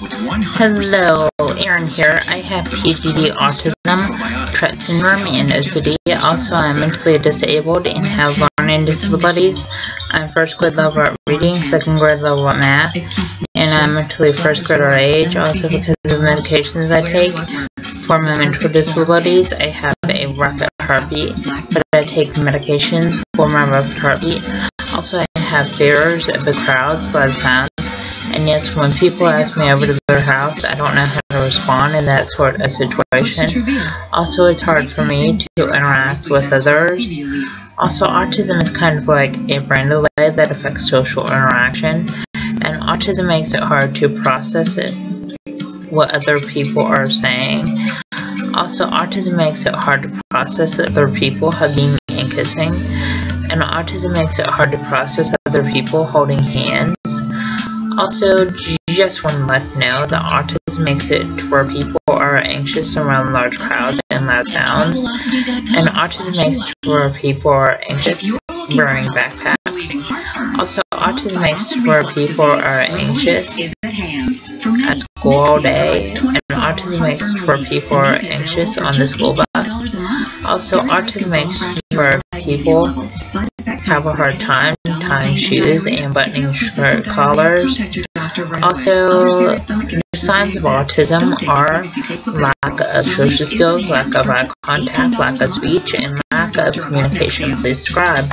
Hello, Aaron here. I have PGD, autism, Tourette syndrome, and OCD. Also, I'm mentally disabled and have learning disabilities. I'm first grade level at reading, second grade level at math, and I'm mentally first grader age. Also, because of medications I take for my mental disabilities, I have a rapid heartbeat, but I take medications for my rapid heartbeat. Also, I have fears of the crowds, loud sounds, and yes, when people ask me over to their house, I don't know how to respond in that sort of situation. Also, it's hard for me to interact with others. Also, autism is kind of like a brain delay that affects social interaction, and autism makes it hard to process it, what other people are saying. Also, autism makes it hard to process other people hugging and kissing, and autism makes it hard to process other people holding hands. Also, just one left note, the autism makes it where people are anxious around large crowds and loud sounds, and autism makes it where people are anxious wearing backpacks. Also, autism makes it where people are anxious at school all day, and autism makes it where people are anxious on the school bus. Also, autism makes it where people have a hard time shoes and buttoning shirt collars. Also, the signs of autism are lack of social skills, lack of eye contact, lack of speech, and lack of communication. Please describe.